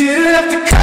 didn't have to